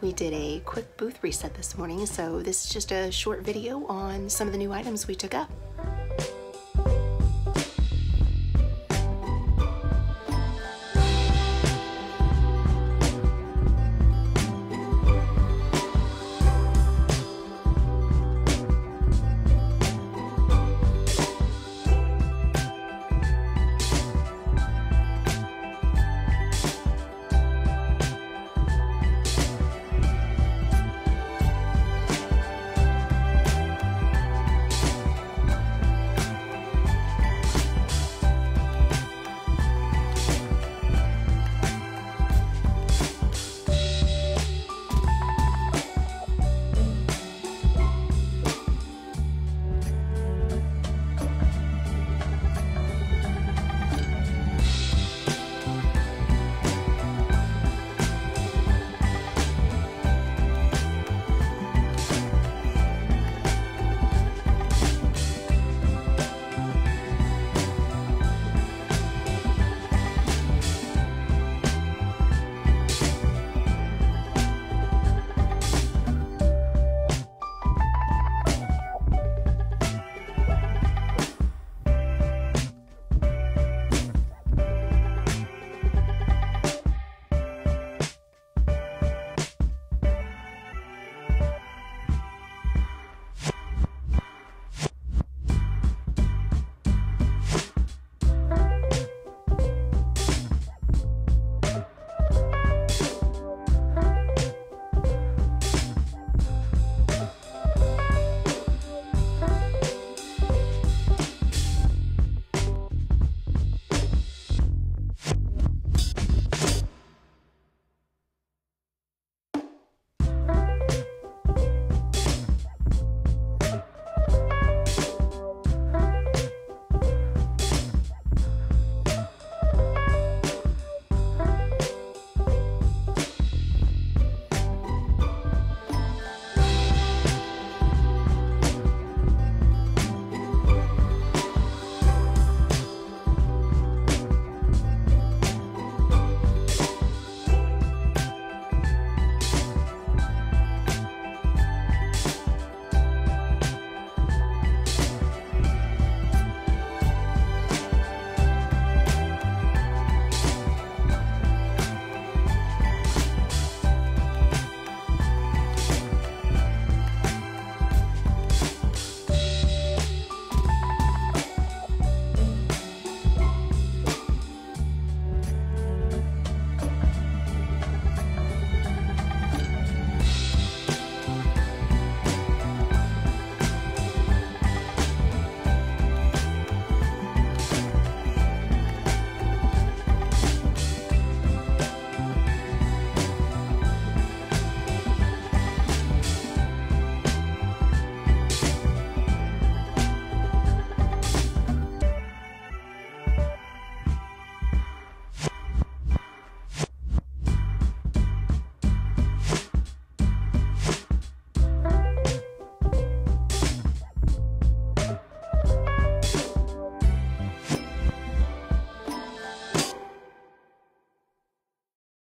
we did a quick booth reset this morning, so this is just a short video on some of the new items we took up.